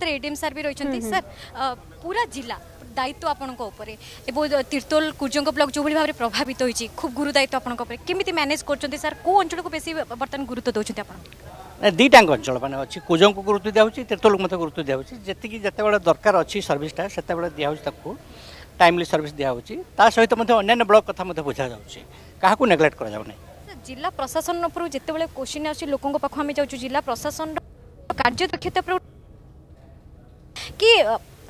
ସେଥିରେ ADM sir ବି ରହିଛନ୍ତି sir ପୁରା ଜିଲ୍ଲା দায়িত্ব আপনার উপরে এবং তীর্তোল কুর্জঙ্গ ব্লক যেভাবে ভাবে প্রভাবিত হয়েছে খুব গুরু দায়িত্ব আপনার উপরে কমিটি ম্যানেজ করছেন স্যার কেউ অঞ্চলক বেশি বর্তমানে গুরুত্ব দেছেন আপনার দুইটাঙ্ক অঞ্চল মানে অছি কুজঙ্কু গুরুত্ব দিয়া হচ্ছে তীর্তোলক মধ্যে গুরুত্ব দিয়া হচ্ছে যেতিকি যেতবে দরকার অছি সর্ভিসটা সেতবে দিয়া হচ্ছে তাকে টাইমলি সর্ভিস দিয়া হচ্ছে তা সহিত মধ্যে অন্যান্য ব্লক কথা মধ্যে বুঝা যাচ্ছে কাহাকু নেগলেক্ট করা যাও না জেলা প্রশাসন উপর যেতবে কোশ্চিন আসছে লোক পাখ আমি যাচ্ছু জেলা প্রশাসন কার্যদক্ষতা উপর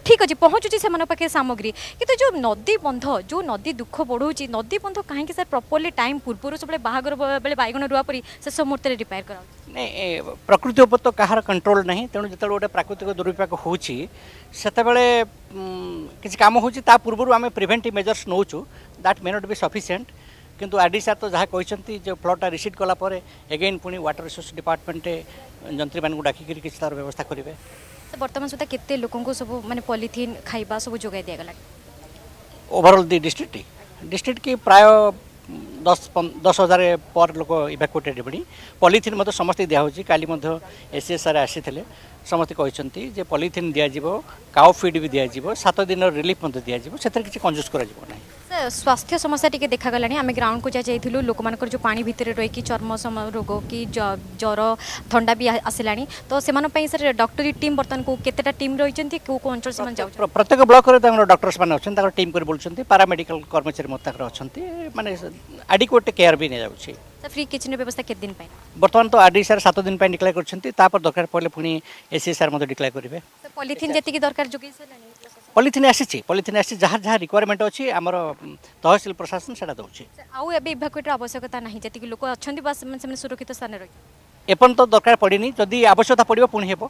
ठीक अच्छे पहुँचुच्छी से पाखे सामग्री कितने जो नदी बंध जो नदी दुख बढ़ोची नदी बंध कहीं सर प्रपर्ली टाइम पूर्व सब बाहर बेले बैगण रुआपरी शेष मुहूर्त में रिपेयर कर प्रकृति उपर तो कहार कंट्रोल ना तेणु जो गोटे प्राकृतिक दुर्विपाक होते किसी कम होता पूर्व आम प्रिभेन्टिव मेजर्स नौ दैट मे नट भी सफिसीयंट किंतु आडी सार तो जहाँ कहते जो फ्लडटा रिसीव कालापर एगेन पुणी व्टर रिसोर्स डिपार्टमेंट जंत्री मैं डाक किसी तरह व्यवस्था करेंगे বর্তমান সুদ্ধা কেতে লোক সব মানে পলিথিন খাইবা সব যোগাই দিয়ে গলা ওভারঅল দি ডিস্ট্রিক্ট ডিস্ট্রিক্ট কি প্রায় দশ দশ হাজার পর লোক ইভাকুয়েটেড হবেনি পলিথিন মধ্যে সমস্ত দিয়া হচ্ছে কালি মধ্যে এসিএসআর পলিথিন দিয়া যাব কাউ ফিড বি দিয়া যাব সাত ଦିଆଯିବ রিলিফ মধ্যে দিয়া যাব ଦିଆଯିବ কিছু କିଛି করা যাব না ସ୍ୱାସ୍ଥ୍ୟ ସମସ୍ୟା ଟିକେ ଦେଖାଗଲାଣି ଆମେ ଗ୍ରାଉଣ୍ଡକୁ ଯାଇଥିଲୁ ଲୋକମାନଙ୍କର ଯେଉଁ ପାଣି ଭିତରେ ରହିକି ଚର୍ମ ରୋଗ କି ଜ୍ୱର ଥଣ୍ଡା ବି ଆସିଲାଣି ତ ସେମାନଙ୍କ ପାଇଁ ସାର୍ ଡକ୍ଟରୀ ଟିମ୍ ବର୍ତ୍ତମାନ କେଉଁ କେତେଟା ଟିମ୍ ରହିଛନ୍ତି କେଉଁ କେଉଁ ଅଞ୍ଚଳ ସେମାନେ ଯାଉଛନ୍ତି ପ୍ରତ୍ୟେକ ବ୍ଲକରେ ତାଙ୍କର ଡକ୍ଟର୍ସ ମାନେ ଅଛନ୍ତି ତାଙ୍କର ଟିମ୍ କରି ବୁଲୁଛନ୍ତି ପାରାମେଡିକାଲ କର୍ମଚାରୀ ମଧ୍ୟ ତାଙ୍କର ଅଛନ୍ତି ମାନେ ଆଡିକ୍ୱେଟ୍ କେୟାର ବି ନିଆଯାଉଛି ফ্রি কিচেনের ব্যবস্থা কেত দিন পাই বর্তমান তো আরডি স্যার 7 দিন পাই ডিক্লেয়ার করছেন তারপর দরকার পড়লে পুনি এসি স্যার মধ্যে ডিক্লেয়ার করিবে পলিথিন যেতিকি দরকার যোগাই স্যার পলিথিন আসিছি পলিথিন আসিছি যা যা রিকোয়ারমেন্ট অছি আমার তহসিল প্রশাসন সেটা দেউছি আউ এবে বিভাগটা আবশ্যকতা নাই যেতিকি লোক অছন্তি বা সেমানে সুরক্ষিত স্থানে রহি এপর্যন্ত দরকার পড়িনি যদি আবশ্যকতা পড়িব পুনি হেব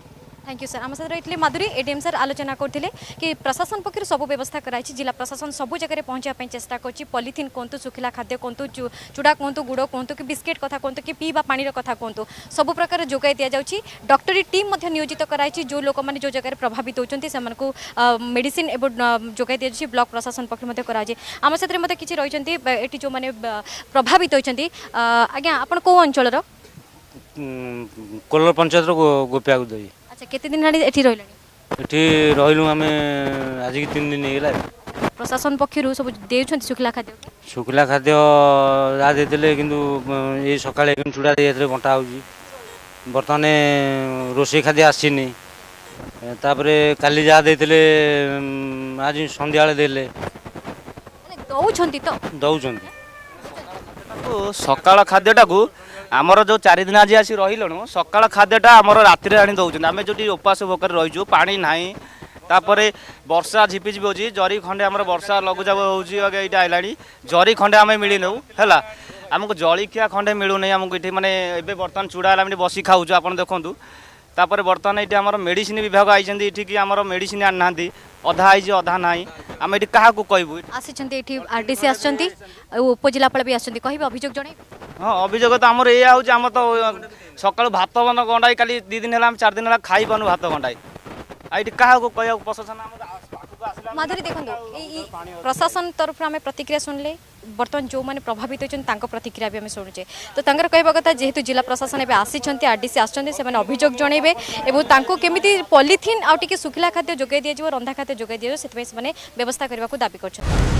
থ্যাংক ইউ স্যার আমার সাথে রয়েছে মাধুরী এডিএম স্যার আলোচনা করলে কি প্রশাসন পক্ষর সবু ব্যবস্থা করাইছে জেলা প্রশাসন সবু জায়গায় পৌঁছা চেষ্টা করছে পলিথিন কুহতু শুখিলা খাদ্য কুহতু চূড়া কুহতু গুড় কুহতু কি বিস্কিট কথা কুহতু কি পিবা পানির কথা কুহতু সবু প্রকার যোগাই দিয়াযাচ্ছে ডক্টরি টিম নিয়োজিত করাইছে যে লোক মানে যে জায়গায় প্রভাবিত হচ্ছেন সে মেডিসিন এবং যোগাই দিয়াযাচ্ছে ব্লক প্রশাসন পক্ষ করা আমার সাথে মধ্যে কিছু রয়েছেন এটি যে প্রভাবিত হয়েছেন আজ্ঞা আপনার কেউ অঞ্চলর কোলর পঞ্চায়েতর গোপিয়া দেবী আচ্ছা কেতে দিন হেলানি এটি রইলেনি এটি রইলু আমি আজকে তিন দিন হয়ে প্রশাসন পক্ষর সব দেছেন শুকলা খাদ্য শুকলা খাদ্য যা দিয়েছিলে কিন্তু এই সকালে চূড়া দিয়ে বন্টা হচ্ছে বর্তমানে রোষে খাদ্য আসছিনি তাপরে কালি যা দিয়েছিলে আজ সন্ধ্যাবেলে দেলে দৌঁচ তো দৌঁচ সকাল খাদ্যটা ଆମର ଯେଉଁ ଚାରି ଦିନ ଆଜି ଆସି ରହିଲୁଣୁ ସକାଳ ଖାଦ୍ୟଟା ଆମର ରାତିରେ ଆଣି ଦେଉଛନ୍ତି ଆମେ ଯେଉଁଠି ଉପାସ ଭୋକରେ ରହିଛୁ ପାଣି ନାହିଁ ତାପରେ ବର୍ଷା ଝିପିଝିପି ହେଉଛି ଜରି ଖଣ୍ଡେ ଆମର ବର୍ଷା ଲଘୁଚାପ ହେଉଛି ଏଇଟା ଆଇଲାଣି ଜରି ଖଣ୍ଡେ ଆମେ ମିଳିନେଉ ହେଲା ଆମକୁ ଜଳିଖିଆ ଖଣ୍ଡେ ମିଳୁନାହିଁ ଆମକୁ ଏଠି ମାନେ ଏବେ ବର୍ତ୍ତମାନ ଚୁଡ଼ା ହେଲା ଆମେ ଏଠି ବସି ଖାଉଛୁ ଆପଣ ଦେଖନ୍ତୁ ତାପରେ ବର୍ତ୍ତମାନ ଏଠି ଆମର ମେଡ଼ିସିନ ବିଭାଗ ଆଇଛନ୍ତି ଏଠିକି ଆମର ମେଡ଼ିସିନ ଆଣିନାହାନ୍ତି ଅଧା ହେଇଛି ଅଧା ନାହିଁ ଆମେ ଏଠି କାହାକୁ କହିବୁ ଆସିଛନ୍ତି ଏଠି ଆର୍ ଡି ସି ଆସିଛନ୍ତି ଆଉ ଉପଜିଲ୍ଲାପାଳ ବି ଆସିଛନ୍ତି କହିବେ ଅଭିଯୋଗ ଜଣାଇବେ ହଁ ଅଭିଯୋଗ ତ ଆମର ଏଇଆ ହେଉଛି ଆମର ତ ସକାଳୁ ଭାତ ଗଣ୍ଡାଇ କାଲି ଦୁଇ ଦିନ ହେଲା ଆମେ ଚାରି ଦିନ ହେଲା ଖାଇପାରୁନୁ ଭାତ ଗଣ୍ଡାଇ ଆଉ ଏଠି କାହାକୁ କହିବାକୁ ପସନ୍ଦ ଆମର মাধুরী দেখুন এই প্রশাসন তরফ আমি প্রতিক্রিয়া শুনলে বর্তমান যে প্রভাবিত হয়েছেন তাঁর প্রতিক্রিয়া বি আমি শুণুছে তো তাঁর কহা কথা যেহেতু জেলা প্রশাসন এবার আসছেন আরডিসি আসছেন সে অভিযোগ জনাইবে এবং তাঁকু কেমিতি পলিথিন আউ টিকি শুখিলা খাদ্য যোগাই দিয়ে রন্ধা খাদ্য যোগাই দিয়ে সেপাই সে ব্যবস্থা করা দাবি করছেন